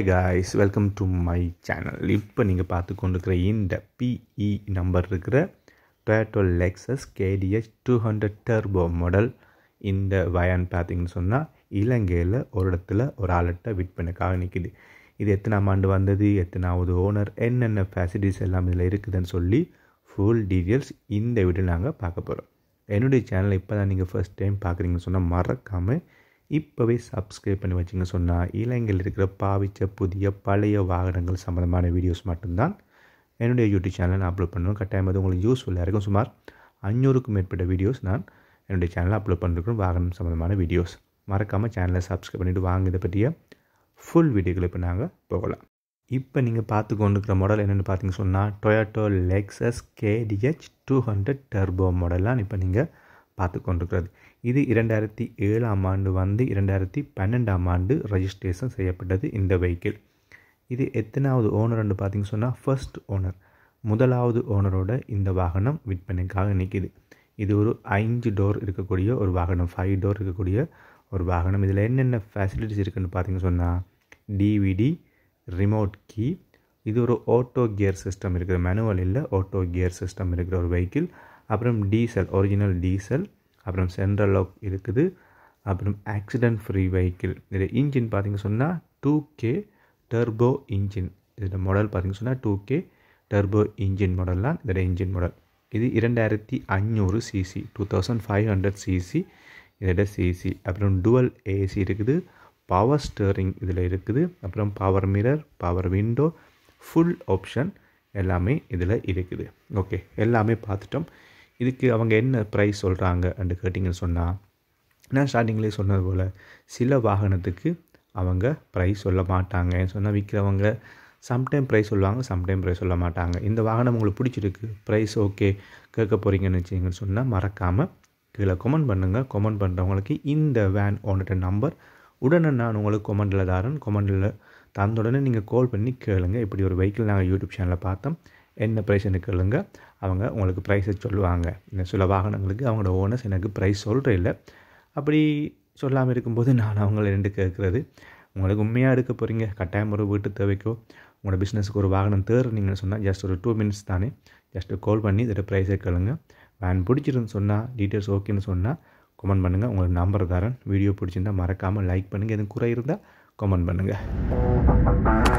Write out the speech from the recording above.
Hey guys welcome to my channel இப்போ நீங்கள் பார்த்து கொண்டிருக்கிற இந்த பிஇ நம்பர் இருக்கிற Toyota Lexus KDH two hundred turbo model இந்த வயான் பார்த்தீங்கன்னு சொன்னால் இலங்கையில் ஒரு இடத்துல ஒரு ஆள்கிட்ட விற்பனைக்காக நிற்கிது இது எத்தனாம் ஆண்டு வந்தது எத்தனாவது ஓனர் என்னென்ன ஃபெசிலிட்டிஸ் எல்லாம் இதில் இருக்குதுன்னு சொல்லி ஃபுல் டீட்டெயில்ஸ் இந்த வீடியோ நாங்கள் பார்க்க போகிறோம் என்னுடைய சேனலை இப்போ தான் நீங்கள் ஃபஸ்ட் டைம் பார்க்குறீங்கன்னு சொன்னால் மறக்காமல் இப்போவே சப்ஸ்கிரைப் பண்ணி வச்சிங்க சொன்னால் இலங்கையில் இருக்கிற பாவிச்ச புதிய பழைய வாகனங்கள் சம்மந்தமான வீடியோஸ் மட்டும்தான் என்னுடைய யூடியூப் சேனலில் நான் அப்லோட் பண்ணுவேன். கட்டாயம் அது உங்களுக்கு யூஸ்ஃபுல்லாக இருக்கும். சுமார் அஞ்சூறுக்கும் மேற்பட்ட வீடியோஸ் நான் என்னுடைய சேனலில் அப்லோட் பண்ணிருக்கிறோம் வாகனம் சம்மந்தமான வீடியோஸ் மறக்காமல் சேனலை சப்ஸ்கிரைப் பண்ணிவிட்டு வாங்க. இதை பற்றிய ஃபுல் வீடியோக்கள் இப்போ நாங்கள் போகலாம். இப்போ நீங்கள் பார்த்து கொண்டிருக்கிற மாடல் என்னென்னு பார்த்தீங்கன்னு சொன்னால் Toyota Lexus KDH two hundred turbo மாடல்லாம் இப்போ நீங்கள் பார்த்து கொண்டிருக்கிறது இது இரண்டாயிரத்தி ஏழாம் ஆண்டு வந்து இரண்டாயிரத்தி பன்னெண்டாம் ஆண்டு ரெஜிஸ்ட்ரேஷன் செய்யப்பட்டது இந்த வெஹிக்கிள் இது எத்தனாவது ஓனர்னு பார்த்தீங்கன்னு சொன்னால் ஃபர்ஸ்ட் ஓனர் முதலாவது ஓனரோட இந்த வாகனம் விற்பனைக்காக நிற்கிது இது ஒரு ஐந்து டோர் இருக்கக்கூடிய ஒரு வாகனம் ஃபைவ் டோர் இருக்கக்கூடிய ஒரு வாகனம். இதில் என்னென்ன ஃபெசிலிட்டிஸ் இருக்குதுன்னு பார்த்தீங்கன்னு சொன்னால் டிவிடி ரிமோட் கீ இது ஒரு ஆட்டோ கியர் சிஸ்டம் இருக்கிற மேனுவல் இல்லை ஆட்டோ கியர் சிஸ்டம் இருக்கிற ஒரு வெஹிக்கிள் அப்புறம் டீசல் ஒரிஜினல் டீசல் அப்புறம் சென்ட்ரல் லாக் இருக்குது. அப்புறம் ஆக்சிடென்ட் ஃப்ரீ வெஹிக்கிள் இது இன்ஜின் பார்த்திங்க சொன்னால் டூ கே டர்போ இன்ஜின் இதில் மாடல் பார்த்திங்க சொன்னால் டூ கே டர்போ இன்ஜின் மாடல்லாம் இதோட இன்ஜின் மாடல் இது இரண்டாயிரத்தி அஞ்சூறு CC two thousand five hundred CC இதோட சிசி அப்புறம் டுவல் ஏசி இருக்குது பவர் ஸ்டேரிங் இதில் இருக்குது. அப்புறம் power mirror power window full option எல்லாமே இதில் இருக்குது. ஓகே எல்லாமே பார்த்துட்டோம். இதுக்கு அவங்க என்ன ப்ரைஸ் சொல்கிறாங்க அண்டு கேட்டிங்கன்னு சொன்னால் நான் ஸ்டார்டிங்லேயே சொன்னது போல் சில வாகனத்துக்கு அவங்க ப்ரைஸ் சொல்ல மாட்டாங்க. சொன்னால் விற்கிறவங்க சம்டைம் ப்ரைஸ் சொல்லுவாங்க சம்டைம் ப்ரைஸ் சொல்ல மாட்டாங்க. இந்த வாகனம் உங்களுக்கு பிடிச்சிருக்கு ப்ரைஸ் ஓகே கேட்க போகிறீங்கன்னு வச்சிங்கன்னு சொன்னால் மறக்காமல் கீழே கொமெண்ட் பண்ணுங்கள் கொமெண்ட் பண்ணுறவங்களுக்கு இந்த வேன் ஓனர்ட்ட நம்பர் உடனே நான் உங்களுக்கு கொமெண்டில் தாரேன். கொமெண்டில் தந்த உடனே நீங்கள் கால் பண்ணி கேளுங்க. இப்படி ஒரு வெஹிக்கிள் நாங்கள் யூடியூப் சேனலில் பார்த்தோம். என்ன ப்ரைஸ்னு கேளுங்க. அவங்க உங்களுக்கு ப்ரைஸை சொல்லுவாங்க. இந்த சில வாகனங்களுக்கு அவங்களோட ஓனர்ஸ் எனக்கு ப்ரைஸ் சொல்கிற இல்லை. அப்படி சொல்லாமல் இருக்கும்போது நான் அவங்கள ரெண்டு கேட்குறது. உங்களுக்கு உண்மையாக எடுக்க போகிறீங்க கட்டாயம் ஒரு வீட்டு தேவைக்கோ? உங்களோட பிஸ்னஸுக்கு ஒரு வாகனம் தேர்றீங்கன்னு சொன்னால் ஜஸ்ட் ஒரு டூ மினிட்ஸ் தானே? ஜஸ்ட்டு கால் பண்ணி இதோட ப்ரைஸை கேளுங்க. வேன் பிடிச்சிருந்து சொன்னால் டீட்டெயில்ஸ் ஓகேன்னு சொன்னால் கமெண்ட் பண்ணுங்கள் உங்களுக்கு நம்பர் தரேன் வீடியோ பிடிச்சிருந்தால் மறக்காமல் லைக் பண்ணுங்கள் எதுவும் குறை இருந்தால் கமெண்ட் பண்ணுங்கள்